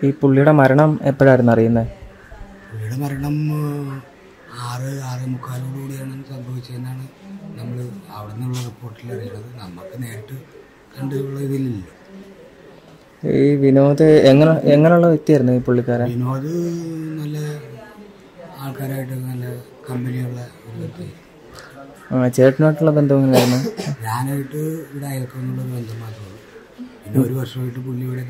ഈ പുള്ളിയുടെ മരണം എപ്പോഴായിരുന്നു അറിയുന്നത് പുള്ളിയുടെ മരണം ആറ് ആറ് മുക്കാലോടുകൂടിയാണ് സംഭവിച്ചതെന്നാണ് നമ്മൾ അവിടെ നിന്നുള്ള റിപ്പോർട്ടിൽ അറിയുന്നത് നമുക്ക് നേരിട്ട് കണ്ടുള്ള ഇതിലില്ല. ഈ വിനോദ് എങ്ങനെ എങ്ങനെയുള്ള വ്യക്തിയായിരുന്നു ഈ പുള്ളിക്കാരൻ? വിനോദ് നല്ല ആൾക്കാരായിട്ട് നല്ല കമ്പനിയുള്ള ഒരു വ്യക്തി. ചേട്ടനായിട്ടുള്ള ബന്ധം എങ്ങനെയായിരുന്നു? ഞാനായിട്ട് ഇവിടെ അയൽക്കൊന്നുള്ളൊരു ബന്ധം മാത്രമേ പിന്നെ ഒരു വർഷമായിട്ട് പുള്ളി ഇവിടെ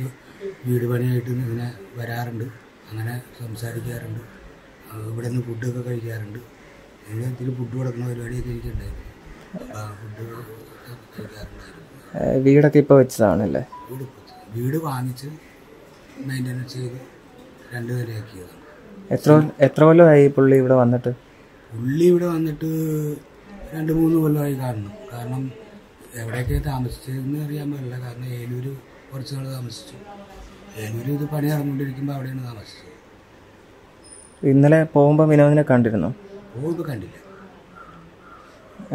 വീട് പണിയായിട്ട് ഇങ്ങനെ വരാറുണ്ട്. അങ്ങനെ സംസാരിക്കാറുണ്ട്. ഇവിടെ നിന്ന് ഫുഡൊക്കെ കഴിക്കാറുണ്ട്. ഇത്തിരി ഫുഡ് കൊടുക്കുന്ന പരിപാടിയൊക്കെ എനിക്കുണ്ടായിരുന്നു. ഫുഡ് കഴിക്കാറുണ്ടായിരുന്നു വീടൊക്കെ ഇപ്പോൾ വെച്ചതാണല്ലേ? വീട് വീട് വാങ്ങിച്ച് മെയിന്റനൻസ് ചെയ്ത് രണ്ട് നിലയാക്കിയതാണ് എത്ര എത്ര കൊല്ലമായി പുള്ളി ഇവിടെ വന്നിട്ട്? പുള്ളി ഇവിടെ വന്നിട്ട് രണ്ട് മൂന്ന് കൊല്ലമായി കാണുന്നു. കാരണം എവിടെയൊക്കെ താമസിച്ചതെന്ന് അറിയാൻ പാടില്ല. കാരണം ഏലൂർ കുറച്ച് നാൾ താമസിച്ചു. ഏലൂര് ഇത് പണി നടന്നുകൊണ്ടിരിക്കുമ്പോൾ അവിടെയാണ് താമസിച്ചത്. ഇന്നലെ പോകുമ്പോൾ വിനോദിനെ കണ്ടിരുന്നു? പോകുമ്പോൾ കണ്ടില്ല.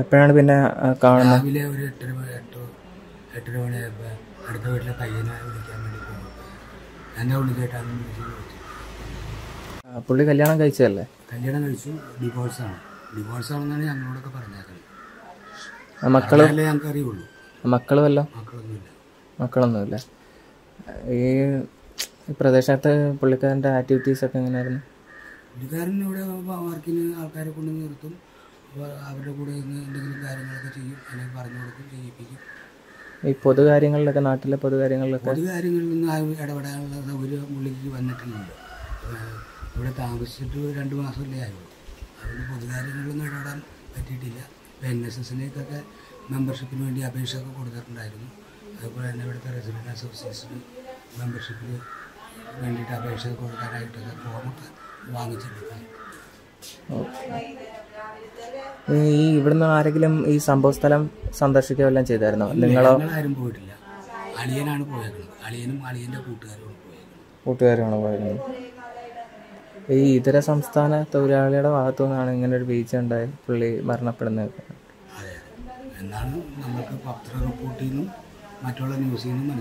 എപ്പോഴാണ് പിന്നെ കാണുന്നത്? രാവിലെ ഒരു എട്ടര എട്ടോ എട്ടര മണിയായപ്പോൾ അടുത്ത വീട്ടിലെ പയ്യനെ വിളിക്കാൻ വേണ്ടി പോകും എന്നെ വിളിക്കേട്ടാന്ന് വിളിച്ച് പുള്ളി കല്യാണം കഴിച്ചതല്ലേ? കല്യാണം കഴിച്ചു. ഡിവോഴ്സാണ് ഡിവോഴ്സാണെന്നാണ് ഞങ്ങളോടൊക്കെ പറഞ്ഞേക്കുന്നത് മക്കൾ? ഞങ്ങൾക്ക് അറിയുള്ളൂ മക്കളും അല്ല മക്കളൊന്നുമില്ല. മക്കളൊന്നുമില്ല. ഈ പ്രദേശത്ത് പുള്ളിക്കാരന്റെ ആക്ടിവിറ്റീസ് ഒക്കെ എങ്ങനെയായിരുന്നു? പുള്ളിക്കാരൻ ഇവിടെ വർക്കിന് ആൾക്കാരെ കൊണ്ട് നിർത്തും. അപ്പോൾ അവരുടെ കൂടെ ഇന്ന് എന്തെങ്കിലും കാര്യങ്ങളൊക്കെ ചെയ്യും. അല്ലെങ്കിൽ പറഞ്ഞു കൊടുക്കും ചെയ്യിപ്പിക്കും. ഈ പൊതുകാര്യങ്ങളിലൊക്കെ നാട്ടിലെ പൊതുകാര്യങ്ങളിലൊക്കെ? പൊതുകാര്യങ്ങളിൽ നിന്ന് ആ ഇടപെടാനുള്ള സൗകര്യം പുള്ളിക്ക് വന്നിട്ടുണ്ട്. ഇവിടെ താമസിച്ചിട്ട് രണ്ട് മാസമല്ലേ ആയുള്ളൂ. അതുകൊണ്ട് പൊതുകാര്യങ്ങളിലൊന്നും ഇടപെടാൻ പറ്റിയിട്ടില്ല. ഇപ്പോൾ എൻ എസ് എസിലേക്കൊക്കെ മെമ്പർഷിപ്പിന് വേണ്ടി അപേക്ഷയൊക്കെ കൊടുത്തിട്ടുണ്ടായിരുന്നു. അതുപോലെ തന്നെ ഇവിടുത്തെ റെസിഡന്റ് അസോസിയേഷന് മെമ്പർഷിപ്പിന് വേണ്ടിയിട്ട് അപേക്ഷ കൊടുക്കാനായിട്ടൊക്കെ ഫോമൊക്കെ വാങ്ങിച്ചെടുക്കാം. ഈ ഇവിടുന്ന് ആരെങ്കിലും ഈ സംഭവ സ്ഥലം സന്ദർശിക്കുക എല്ലാം ചെയ്തായിരുന്നോ? നിങ്ങളോ? ആരും പോയിട്ടില്ല. അളിയനാണ് പോയേക്കുന്നത്. അളിയനും അളിയന്റെ കൂട്ടുകാരും കൂട്ടുകാരുമാണ് കൂട്ടുകാരാണോ പോയിരുന്നത് ഈ ഇതര സംസ്ഥാന തൊഴിലാളിയുടെ ഭാഗത്തു നിന്നാണ് ഇങ്ങനെ ഒരു വീഴ്ച ഉണ്ടായി പുള്ളി മരണപ്പെടുന്നത്. എന്നാണ് നമുക്ക് പത്ര റിപ്പോർട്ടിൽ നിന്നും മറ്റുള്ള ന്യൂസിൽ നിന്നും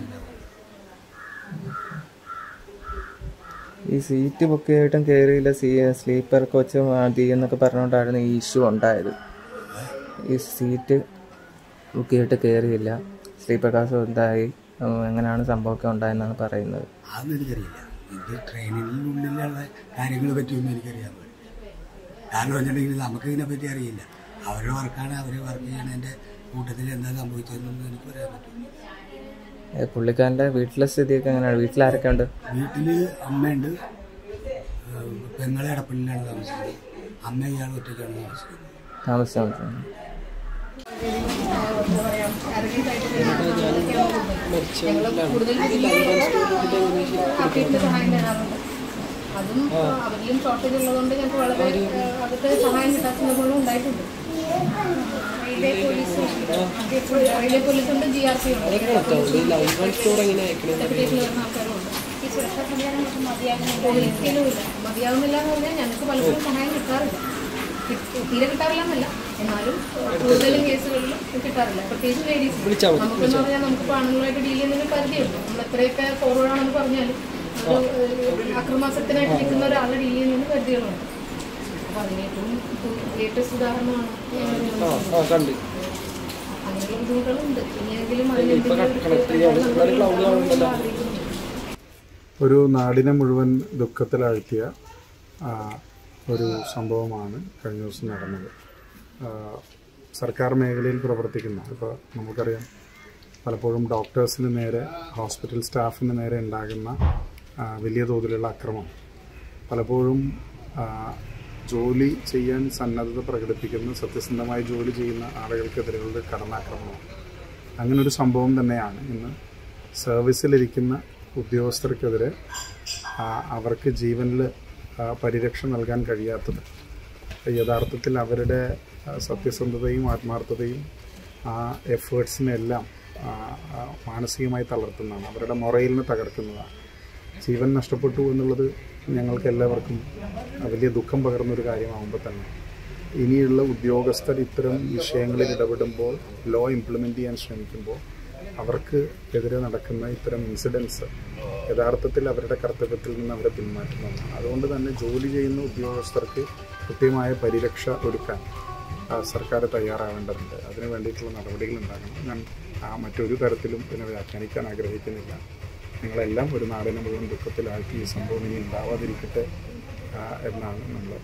ഈ സീറ്റ് ബുക്ക് ചെയ്തിട്ടും കയറിയില്ല സീ സ്ലീപ്പർ കോച്ച് മതി എന്നൊക്കെ പറഞ്ഞുകൊണ്ടായിരുന്നു ഈ ഇഷ്യൂ ഉണ്ടായത്. ഈ സീറ്റ് ബുക്ക് ചെയ്തിട്ട് കയറിയില്ല സ്ലീപ്പർ ക്ലാസ് എന്തായി? എങ്ങനെയാണ് സംഭവമൊക്കെ ഉണ്ടായെന്നാണ് പറയുന്നത്. എനിക്കറിയില്ല. കാര്യങ്ങളെ പറ്റിയൊന്നും അറിയില്ല. അവരുടെ വർക്കാണ് അവർ വർക്ക് ചെയ്യണതിന്റെ കൂട്ടത്തിൽ എന്താ സംഭവിച്ചതെന്നൊന്നും എനിക്ക് പറയാൻ പറ്റില്ല. ഏ, പുള്ളിക്കാരന്റെ വീട്ടിലെ സ്ഥിതിയൊക്കെ എങ്ങനെയാണ്? വീട്ടിലാരൊക്കെ ഉണ്ട്? വീട്ടിൽ അമ്മയുണ്ട്. പെങ്ങളെ അടപ്പള്ളിലാണ് താമസിക്കുന്നത്. അമ്മ ഇയാൾ ഒറ്റയ്ക്കാണ് താമസിക്കുന്നത്. തരാറുണ്ട് അതും അവരിലും ഷോർട്ടേജ് ഉള്ളതുകൊണ്ട് ഞങ്ങൾക്ക് വളരെ അവരുടെ സഹായം കിട്ടാത്ത സന്ദർഭങ്ങളും ഉണ്ടായിട്ടുണ്ട് ഈ സുരക്ഷാ മതിയാകുന്നില്ല എന്ന് പറഞ്ഞാൽ ഞങ്ങൾക്ക് പലപ്പോഴും സഹായം കിട്ടാറില്ല. കിട്ട- തീരെ കിട്ടാറില്ല എന്നാലും കൂടുതലും കേസുകളിലും കിട്ടാറില്ല. പ്രത്യേകിച്ച് ലേഡീസ് നമുക്കെന്ന് പറഞ്ഞാൽ നമുക്ക് ആണുങ്ങളായിട്ട് ഡീൽ ചെയ്യുന്നതിന് പരിധിയുണ്ട്. നമ്മൾ എത്രയൊക്കെ പറഞ്ഞാലും ഒരു അക്രമാസക്തനായിട്ട് നിൽക്കുന്ന ഒരാളെ ഡീൽ ചെയ്യുന്നതിന് പരിധികളുണ്ട്. അതിന് ഏറ്റവും ലേറ്റസ്റ്റ് ഉദാഹരണമാണ്. അങ്ങനെയുള്ള ബുദ്ധിമുട്ടുകളുണ്ട്. ഇനിയെങ്കിലും അതിനെന്തെങ്കിലും ഒരു നാടിനെ മുഴുവൻ ദുഃഖത്തിലാഴ്ത്തിയ ഒരു സംഭവമാണ് കഴിഞ്ഞ ദിവസം നടന്നത്. സർക്കാർ മേഖലയിൽ പ്രവർത്തിക്കുന്ന ഇപ്പോൾ നമുക്കറിയാം പലപ്പോഴും ഡോക്ടേഴ്സിന് നേരെ ഹോസ്പിറ്റൽ സ്റ്റാഫിന് നേരെ ഉണ്ടാകുന്ന വലിയ തോതിലുള്ള അക്രമം. പലപ്പോഴും ജോലി ചെയ്യാൻ സന്നദ്ധത പ്രകടിപ്പിക്കുന്ന സത്യസന്ധമായി ജോലി ചെയ്യുന്ന ആളുകൾക്കെതിരെയുള്ള കടന്നാക്രമണമാണ് അങ്ങനെ ഒരു സംഭവം തന്നെയാണ്. ഇന്ന് സർവീസിലിരിക്കുന്ന ഉദ്യോഗസ്ഥർക്കെതിരെ അവർക്ക് ജീവനിൽ പരിരക്ഷ നൽകാൻ കഴിയാത്തത്. യഥാർത്ഥത്തിൽ അവരുടെ സത്യസന്ധതയും ആത്മാർത്ഥതയും ആ എഫേർട്സിനെല്ലാം മാനസികമായി തളർത്തുന്നതാണ്. അവരുടെ മൊറയിലിനെ തകർക്കുന്നതാണ്. ജീവൻ നഷ്ടപ്പെട്ടു എന്നുള്ളത് ഞങ്ങൾക്ക് എല്ലാവർക്കും വലിയ ദുഃഖം പകർന്നൊരു കാര്യമാകുമ്പോൾ തന്നെ ഇനിയുള്ള ഉദ്യോഗസ്ഥർ ഇത്തരം വിഷയങ്ങളിൽ ഇടപെടുമ്പോൾ ലോ ഇംപ്ലിമെന്റ് ചെയ്യാൻ ശ്രമിക്കുമ്പോൾ അവർക്ക് എതിരെ നടക്കുന്ന ഇത്തരം ഇൻസിഡൻസ് യഥാർത്ഥത്തിൽ അവരുടെ കർത്തവ്യത്തിൽ നിന്ന് അവരെ പിന്മാറ്റുന്നതാണ്. അതുകൊണ്ട് തന്നെ ജോലി ചെയ്യുന്ന ഉദ്യോഗസ്ഥർക്ക് കൃത്യമായ പരിരക്ഷ ഒരുക്കാൻ സർക്കാർ തയ്യാറാവേണ്ടതുണ്ട്. അതിനു വേണ്ടിയിട്ടുള്ള നടപടികൾ ഉണ്ടാകണം ഞാൻ മറ്റൊരു തരത്തിലും ഇതിനെ വ്യാഖ്യാനിക്കാൻ ആഗ്രഹിക്കുന്നില്ല. നിങ്ങളെല്ലാം ഒരു നാടിനെ മുഴുവൻ ദുഃഖത്തിലാക്കി ഈ സംഭവം ഇനി ഉണ്ടാവാതിരിക്കട്ടെ എന്നാണ് നമ്മൾ